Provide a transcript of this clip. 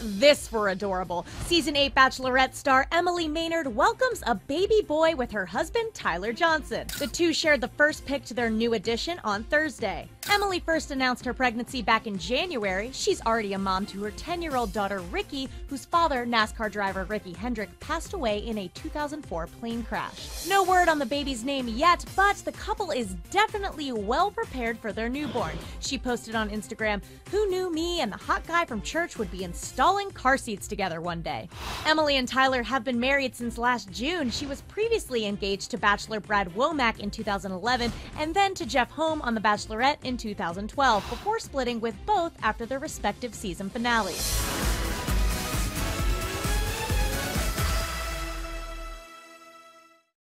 this for adorable. Season 8 Bachelorette star Emily Maynard welcomes a baby boy with her husband Tyler Johnson. The two shared the first pic to their new addition on Thursday. Emily first announced her pregnancy back in January. She's already a mom to her 10 year old daughter Ricki, whose father, NASCAR driver Ricky Hendrick, passed away in a 2004 plane crash. No word on the baby's name yet, but the couple is definitely well prepared for their newborn. She posted on Instagram, Who knew me and the hot guy from church would be installing car seats together one day? Emily and Tyler have been married since last June. She was previously engaged to Bachelor Brad Womack in 2011 and then to Jef Holm on The Bachelorette in 2012 before splitting with both after their respective season finales.